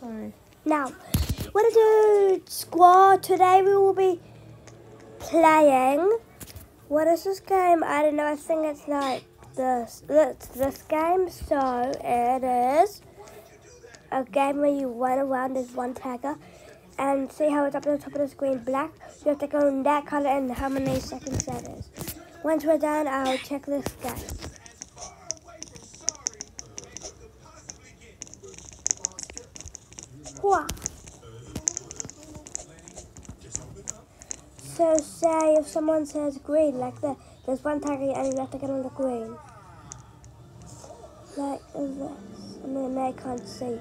Sorry. Now, what to do, squad? Today we will be playing. What is this game? I don't know. I think it's like this. It's this game. So it is a game where you run around as one tagger and see how it's up at the top of the screen black. You have to go in that color and how many seconds that is. Once we're done, I'll check this game. So say if someone says green, like the, there's one target and you have to get on the green. Like this. And then they can't see.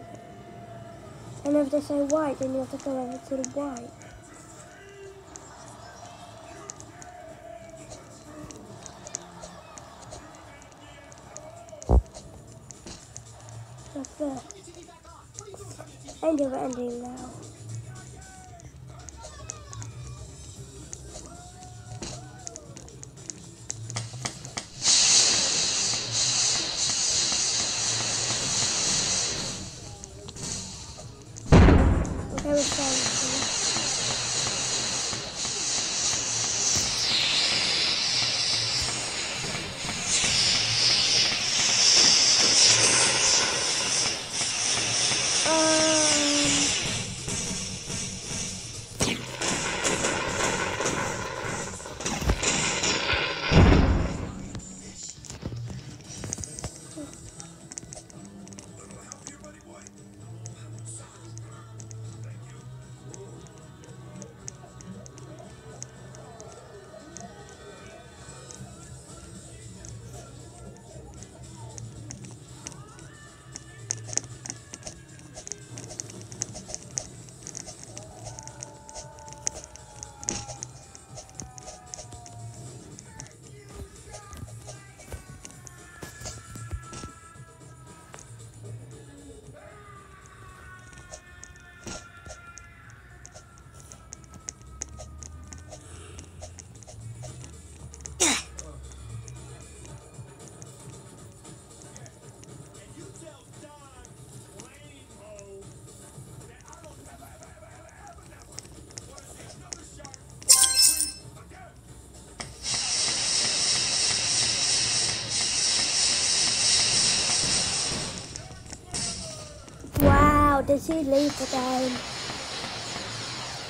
And if they say white, then you have to go over to the white. never ending now. they see leave again?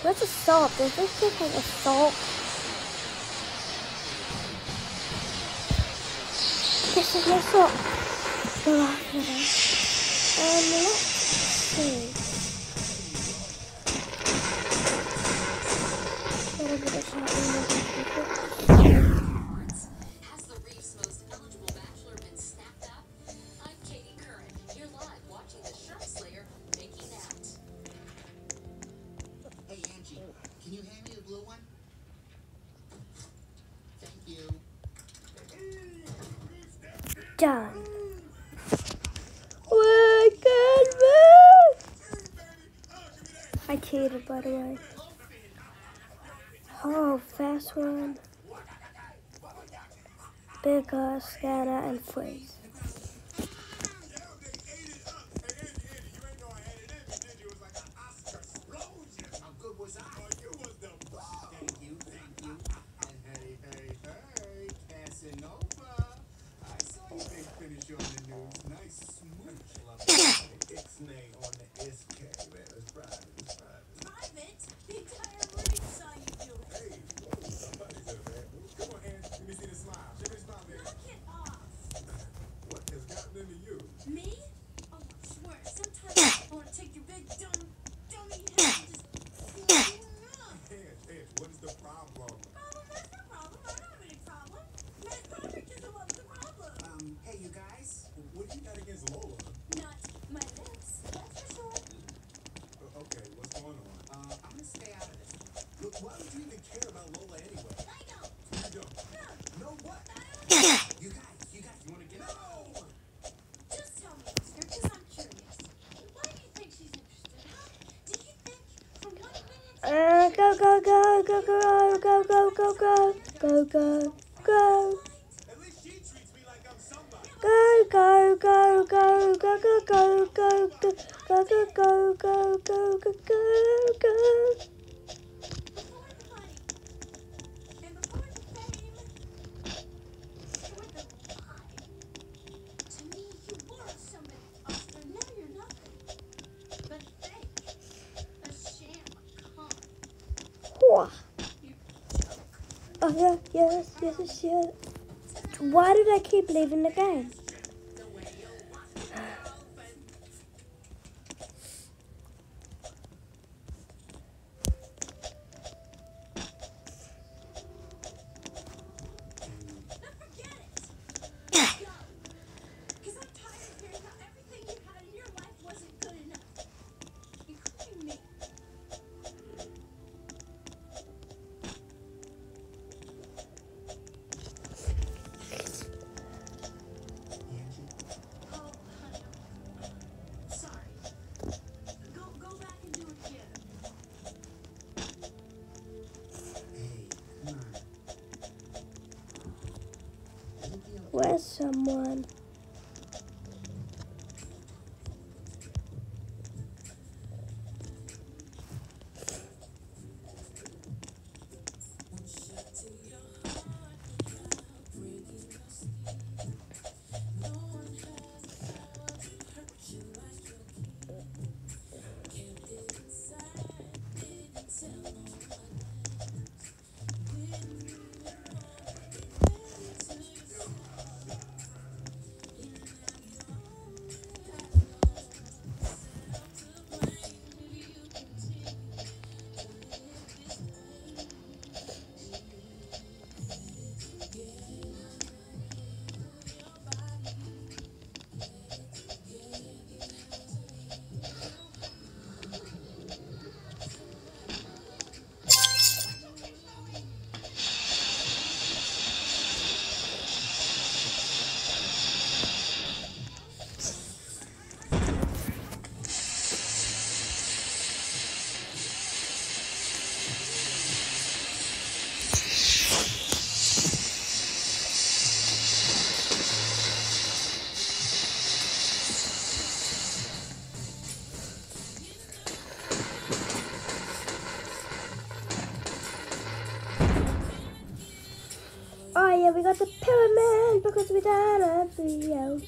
Where's the salt? Does this look like a salt? This is no salt. Oh, no. Um, let's see. A of. Done. We can move. I cheated, by the way. Oh, fast one. Bigger, scanner, and freeze. How good was I? Thank you, thank you. And hey, hey, hey, Casanova. I saw you big finish on the news. Nice smooch. Love it. Ixnay on the SK, man. It's private, it's private. Private? The entire rig saw you do it. Hey, somebody said that. Come on, Angie. Let me see the smile. Show me the smile, baby. Knock it off. What has gotten into you? Me? Oh, I swear, sometimes I want to take your big dumb, dummy head and just... Ange, Ange, what is the problem? Problem, that's the problem. I don't have any problem. Man's perfect is what's the problem. Um, hey, you guys. What do you got against Lola? Not my lips, that's for sure. Uh, Okay, what's going on? Uh, I'm gonna stay out of this. Look, why would you even care about Lola anyway? I don't. You don't. No, what? I don't. You guys, you guys, you wanna get No! Just tell me, Oscar, because I'm curious. Why do you think she's interested, huh? Do you think from one minute Uh, go, go, go, go, go, go, go, go, go, go, go, go. At least she treats me like I'm somebody. Go, go, go, go, go, go, go, go, go, Go, go, go, go, go, go, go, go. Before the money and before the fame, before the lie. To me, you were somebody else, but now you're nothing. But fake, a sham, a con. Oh, yeah, yes, yes, yes. Why did I keep leaving the game? Someone? Oh yeah, we got the pyramid because we done a video.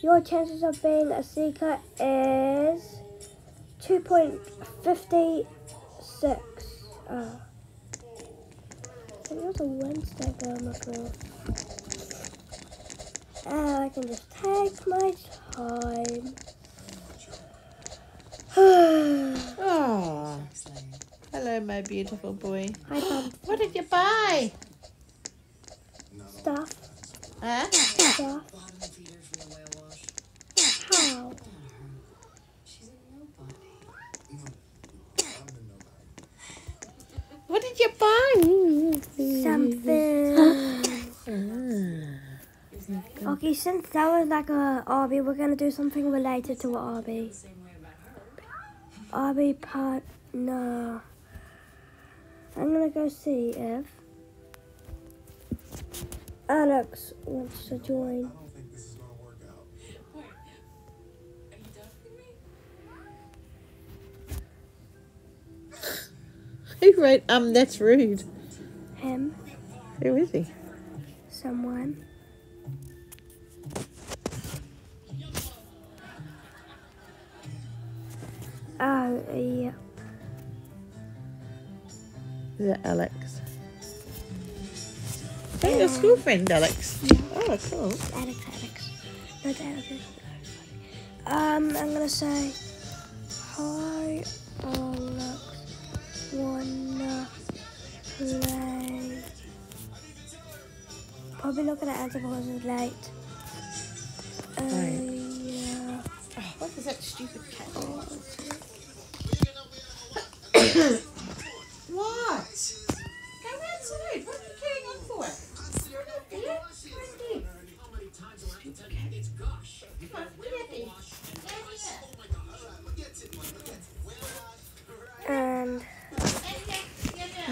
Your chances of being a seeker is 2.56. Oh. It was a Wednesday girl, girl. And I can just take my time. Oh, hello, my beautiful boy. I found What did you buy? stuff. Huh? Stuff. How? She's a nobody. I'm the nobody. What did you buy? Something. okay, since that was like a RB, we're gonna do something related to a RB. RB part. No. I'm gonna go see if Alex wants to join. don't think this is gonna work out. What? Are you done with me? Who wrote, um, that's rude? Him. Who is he? Someone. Oh, yeah. Is that Alex? Oh, your school friend, Alex. Oh, cool. Alex, Alex. No, Alex. Um, I'm gonna say hi, Alex. Wanna play? Probably not gonna answer because it's late. Uh, Right. yeah. Oh, what is that stupid cat? what?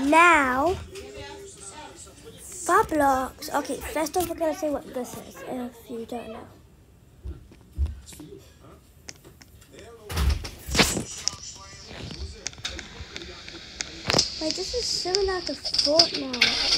now, Roblox. Okay, first off, we're going to say what this is if you don't know. Wait, this is similar to Fortnite.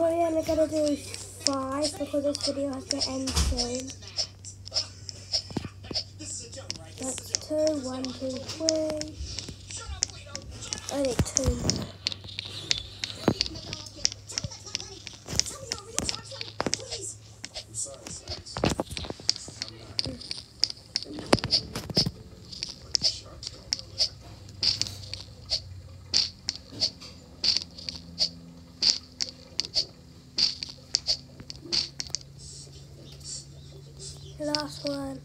what we are gonna do five because this video has to end soon. That's two, one, two, three. Only two. Last one.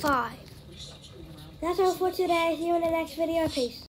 Five. That's all for today. See you in the next video. Peace.